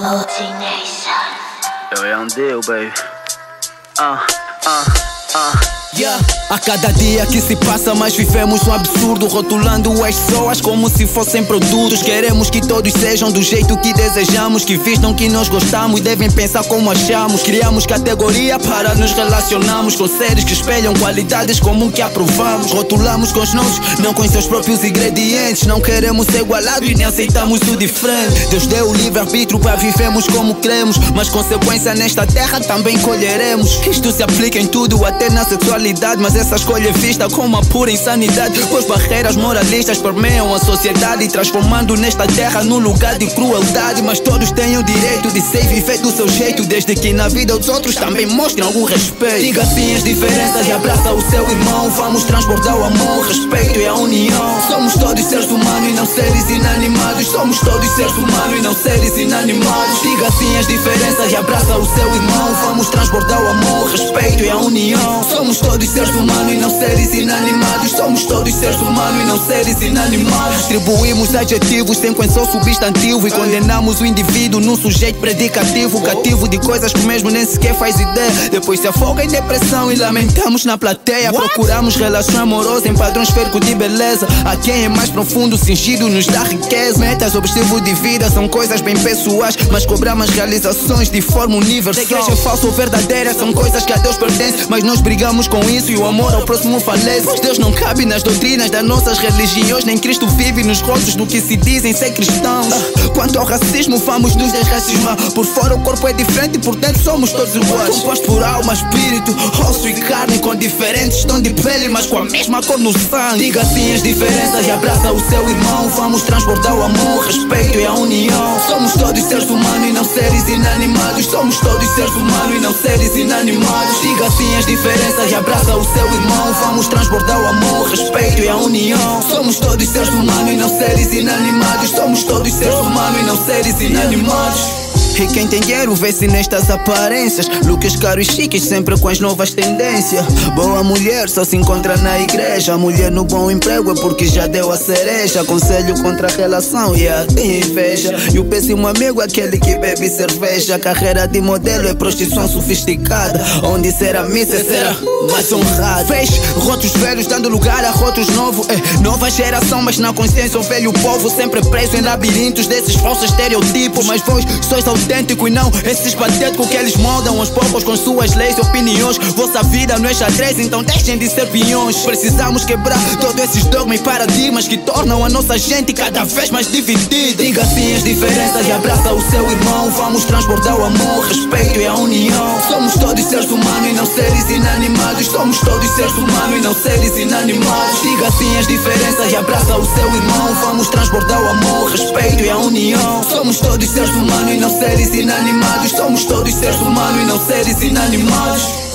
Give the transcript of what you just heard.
Multination. Yo, young deal, baby. Uh, uh, uh. A cada dia que se passa, mais vivemos um absurdo. Rotulando as pessoas como se fossem produtos. Queremos que todos sejam do jeito que desejamos. Que vistam que nós gostamos, devem pensar como achamos. Criamos categoria para nos relacionarmos com seres que espelham qualidades comum que aprovamos. Rotulamos com os nossos, não com seus próprios ingredientes. Não queremos ser igualados e nem aceitamos o diferente. Deus deu o livre-arbítrio para vivermos como queremos. Mas consequência nesta terra também colheremos. Isto se aplica em tudo, até na sexualidade mas essa escolha é vista como uma pura insanidade. Pois barreiras moralistas permeiam a sociedade, transformando nesta terra num lugar de crueldade. Mas todos têm o direito de ser viver do seu jeito, desde que na vida dos outros também mostrem algum respeito. Diga sim as diferenças e abraça o seu irmão. Vamos transbordar o amor, o respeito e a união. Somos todos seres humanos e não seres inanimados. Somos todos seres humanos e não seres inanimados. Diga sim as diferenças e abraça o seu irmão. Vamos transbordar o amor, o respeito e a união. Somos todos seres humanos e não seres inanimados. Somos todos seres humanos e não seres inanimados. Distribuímos adjetivos sem quem substantivo e condenamos o indivíduo num sujeito predicativo, cativo de coisas que mesmo nem sequer faz ideia. Depois se afoga em depressão e lamentamos na plateia. Procuramos relação amorosa em padrões ferco de beleza. A quem é mais profundo, cingido nos dá riqueza. Metas, objetivo de vida são coisas bem pessoais, mas cobramos realizações de forma universal. Se a igreja é falsa ou verdadeira são coisas que a Deus pertencem, mas nós brigamos com isso e o amor ao próximo falece. Pois Deus não cabe nas doutrinas das nossas religiões, nem Cristo vive nos rótulos do que se dizem ser cristãos. Ah, quanto ao racismo, vamos nos desracismar. Por fora o corpo é diferente, por dentro somos todos iguais. Composto por alma, espírito, osso e carne, com diferentes tons de pele, mas com a mesma cor no sangue. Diga sim as diferenças e abraça o seu irmão. Vamos transportar o amor, o respeito e a união. Somos todos seres humanos e não inanimados. Somos todos seres humanos e não seres inanimados. Diga sim as diferenças e abraça o seu irmão Vamos transbordar o amor, o respeito e a união Somos todos seres humanos e não seres inanimados Somos todos seres humanos e não seres inanimados e quem tem dinheiro vê-se nestas aparências. Looks caros e chiques, sempre com as novas tendências. Boa mulher só se encontra na igreja. Mulher no bom emprego é porque já deu a cereja. Conselho contra a relação, yeah, tem inveja. E o péssimo amigo é aquele que bebe cerveja. Carreira de modelo é prostituição sofisticada. Onde será missa será mais honrado Fez rotos velhos dando lugar a rotos novos. É, Nova geração, mas na consciência o velho povo Sempre preso em labirintos desses falsos estereotipos. Mas vós sois autêntico e não esses patéticos que eles moldam aos poucos com suas leis e opiniões. Vossa vida não é xadrez, então deixem de ser peões. Precisamos quebrar todos esses dogmas e paradigmas que tornam a nossa gente cada vez mais dividida. Diga sim as diferenças e abraça o seu irmão. Vamos transbordar o amor, respeito e a união. Somos todos seres humanos e não seres inanimados. Somos todos seres humanos e não seres inanimados. Diga sim as diferenças e abraça o seu irmão. Vamos transbordar o amor, respeito e a união. Somos todos seres humanos e não seres inanimados. Somos todos seres humanos e não seres inanimados.